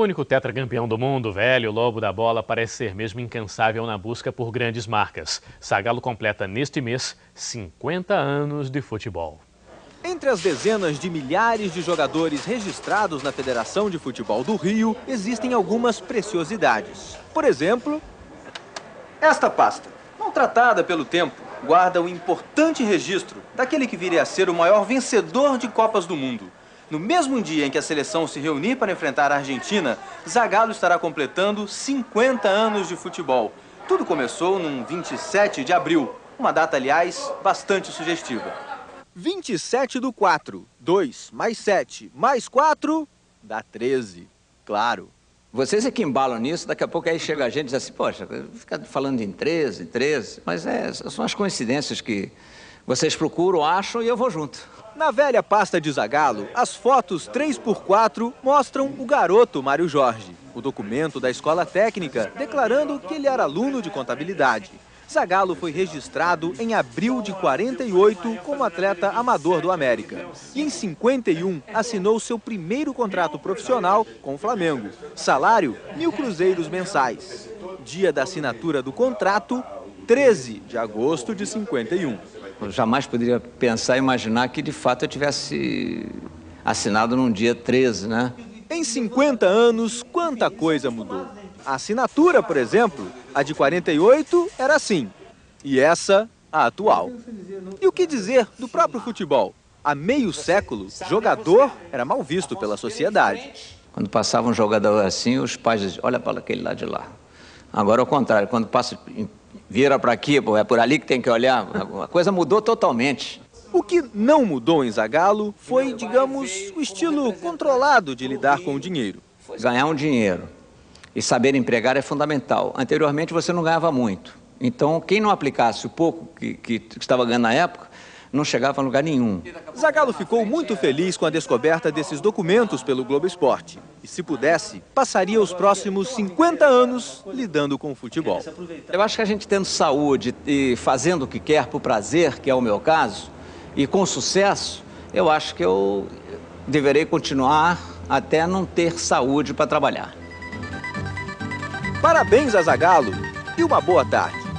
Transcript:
único tetracampeão do mundo, velho lobo da bola, parece ser mesmo incansável na busca por grandes marcas. Zagallo completa neste mês 50 anos de futebol. Entre as dezenas de milhares de jogadores registrados na Federação de Futebol do Rio, existem algumas preciosidades. Por exemplo, esta pasta, maltratada pelo tempo, guarda um importante registro daquele que viria a ser o maior vencedor de Copas do Mundo. No mesmo dia em que a seleção se reunir para enfrentar a Argentina, Zagallo estará completando 50 anos de futebol. Tudo começou num 27 de abril, uma data, aliás, bastante sugestiva. 27 do 4, 2 mais 7 mais 4 dá 13, claro. Vocês é que embalam nisso, daqui a pouco aí chega a gente e diz assim, poxa, fica falando em 13, 13, mas é, são as coincidências que vocês procuram, acham e eu vou junto. Na velha pasta de Zagalo, as fotos 3x4 mostram o garoto Mário Jorge, o documento da escola técnica declarando que ele era aluno de contabilidade. Zagallo foi registrado em abril de 48 como atleta amador do América. E em 51 assinou seu primeiro contrato profissional com o Flamengo. Salário, mil cruzeiros mensais. Dia da assinatura do contrato, 13 de agosto de 51. Eu jamais poderia pensar e imaginar que de fato eu tivesse assinado num dia 13, né? Em 50 anos, quanta coisa mudou. A assinatura, por exemplo, a de 48 era assim, e essa, a atual. E o que dizer do próprio futebol? Há meio século, jogador era mal visto pela sociedade. Quando passava um jogador assim, os pais diziam, olha para aquele lá de lá. Agora, ao contrário, quando passa, vira para aqui, pô, é por ali que tem que olhar, a coisa mudou totalmente. O que não mudou em Zagallo foi, digamos, o estilo controlado de lidar com o dinheiro. Ganhar um dinheiro e saber empregar é fundamental. Anteriormente você não ganhava muito. Então, quem não aplicasse o pouco que, que estava ganhando na época, não chegava a lugar nenhum. Zagallo ficou muito feliz com a descoberta desses documentos pelo Globo Esporte. E se pudesse, passaria os próximos 50 anos lidando com o futebol. Eu acho que a gente tendo saúde e fazendo o que quer por prazer, que é o meu caso, e com sucesso, eu acho que eu deverei continuar até não ter saúde para trabalhar. Parabéns a Zagalo e uma boa tarde.